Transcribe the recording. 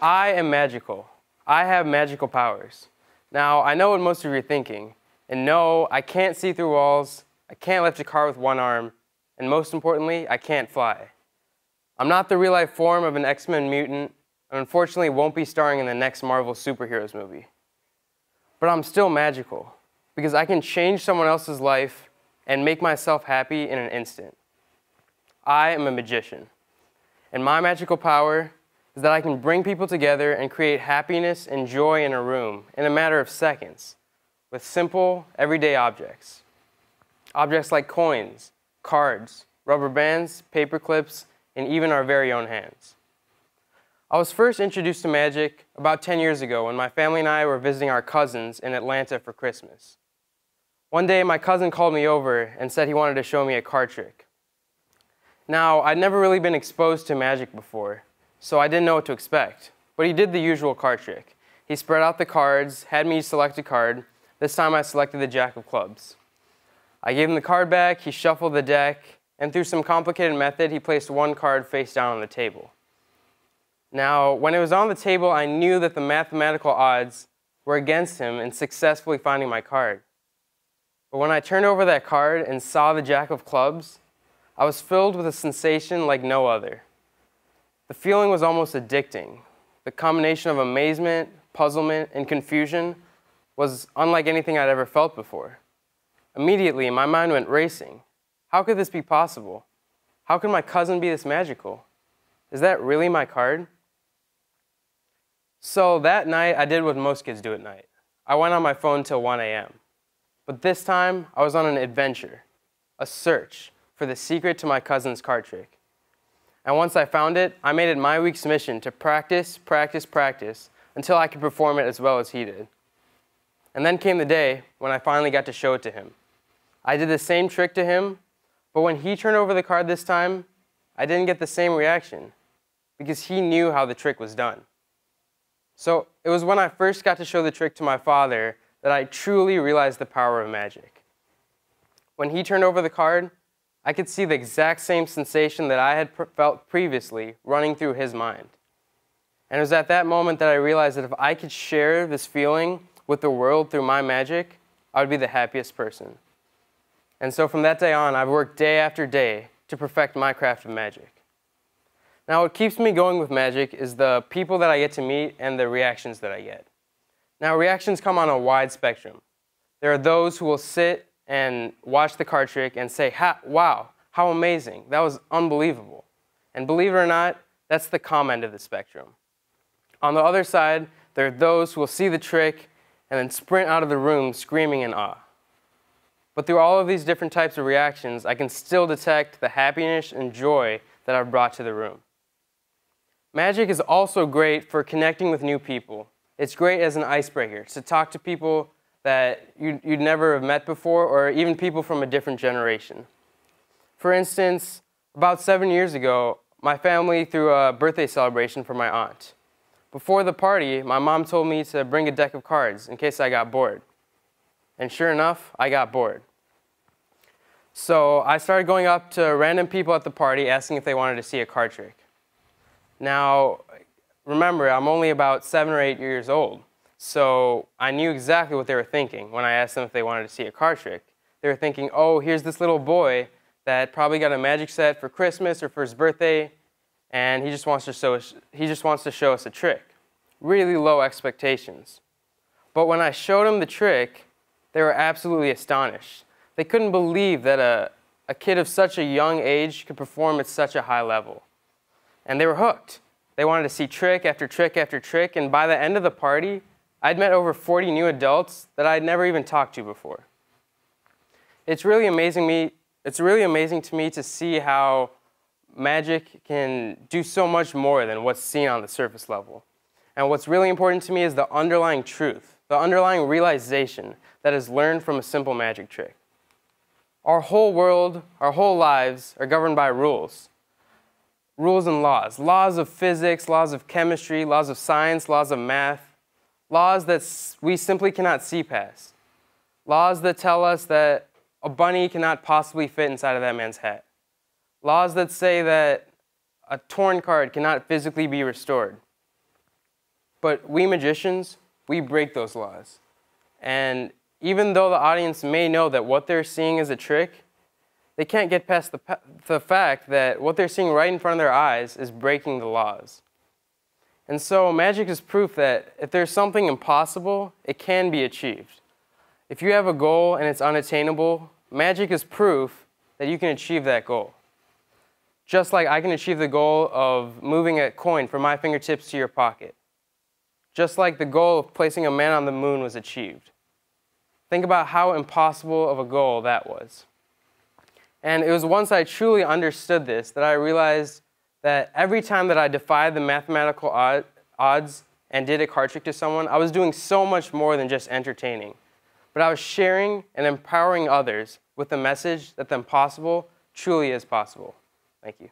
I am magical. I have magical powers. Now, I know what most of you are thinking. And no, I can't see through walls, I can't lift a car with one arm, and most importantly, I can't fly. I'm not the real life form of an X Men mutant, and unfortunately won't be starring in the next Marvel superheroes movie. But I'm still magical because I can change someone else's life and make myself happy in an instant. I am a magician, and my magical power is that I can bring people together and create happiness and joy in a room in a matter of seconds with simple, everyday objects. Objects like coins, cards, rubber bands, paper clips, and even our very own hands. I was first introduced to magic about 10 years ago when my family and I were visiting our cousins in Atlanta for Christmas. One day, my cousin called me over and said he wanted to show me a card trick. Now, I'd never really been exposed to magic before, so I didn't know what to expect. But he did the usual card trick. He spread out the cards, had me select a card. This time I selected the Jack of Clubs. I gave him the card back, he shuffled the deck, and through some complicated method, he placed one card face down on the table. Now, when it was on the table, I knew that the mathematical odds were against him in successfully finding my card. But when I turned over that card and saw the Jack of Clubs, I was filled with a sensation like no other. The feeling was almost addicting. The combination of amazement, puzzlement, and confusion was unlike anything I'd ever felt before. Immediately, my mind went racing. How could this be possible? How could my cousin be this magical? Is that really my card? So that night, I did what most kids do at night. I went on my phone till 1 a.m. But this time, I was on an adventure, a search for the secret to my cousin's card trick. And once I found it, I made it my week's mission to practice, practice, practice until I could perform it as well as he did. And then came the day when I finally got to show it to him. I did the same trick to him, but when he turned over the card this time, I didn't get the same reaction because he knew how the trick was done. So it was when I first got to show the trick to my father that I truly realized the power of magic. When he turned over the card, I could see the exact same sensation that I had felt previously running through his mind. And it was at that moment that I realized that if I could share this feeling with the world through my magic, I would be the happiest person. And so from that day on, I've worked day after day to perfect my craft of magic. Now, what keeps me going with magic is the people that I get to meet and the reactions that I get. Now, reactions come on a wide spectrum. There are those who will sit and watch the card trick and say, wow, how amazing, that was unbelievable. And believe it or not, that's the calm end of the spectrum. On the other side, there are those who will see the trick and then sprint out of the room screaming in awe. But through all of these different types of reactions, I can still detect the happiness and joy that I've brought to the room. Magic is also great for connecting with new people. It's great as an icebreaker to talk to people that you'd, you'd never have met before or even people from a different generation. For instance, about seven years ago, my family threw a birthday celebration for my aunt. Before the party, my mom told me to bring a deck of cards in case I got bored. And sure enough, I got bored. So I started going up to random people at the party asking if they wanted to see a card trick. Now, remember, I'm only about seven or eight years old. So I knew exactly what they were thinking when I asked them if they wanted to see a card trick. They were thinking, oh, here's this little boy that probably got a magic set for Christmas or for his birthday, and he just wants to show us, he just wants to show us a trick. Really low expectations. But when I showed them the trick, they were absolutely astonished. They couldn't believe that a, a kid of such a young age could perform at such a high level. And they were hooked. They wanted to see trick after trick after trick, and by the end of the party, I'd met over 40 new adults that I'd never even talked to before. It's really amazing me it's really amazing to me to see how magic can do so much more than what's seen on the surface level. And what's really important to me is the underlying truth, the underlying realization that is learned from a simple magic trick. Our whole world, our whole lives are governed by rules. Rules and laws. Laws of physics, laws of chemistry, laws of science, laws of math. Laws that we simply cannot see past. Laws that tell us that a bunny cannot possibly fit inside of that man's hat. Laws that say that a torn card cannot physically be restored. But we magicians, we break those laws. And even though the audience may know that what they're seeing is a trick, they can't get past the, the fact that what they're seeing right in front of their eyes is breaking the laws. And so magic is proof that if there's something impossible, it can be achieved. If you have a goal and it's unattainable, magic is proof that you can achieve that goal. Just like I can achieve the goal of moving a coin from my fingertips to your pocket. Just like the goal of placing a man on the moon was achieved. Think about how impossible of a goal that was. And it was once I truly understood this that I realized that every time that I defied the mathematical odds and did a card trick to someone, I was doing so much more than just entertaining. But I was sharing and empowering others with the message that the impossible truly is possible. Thank you.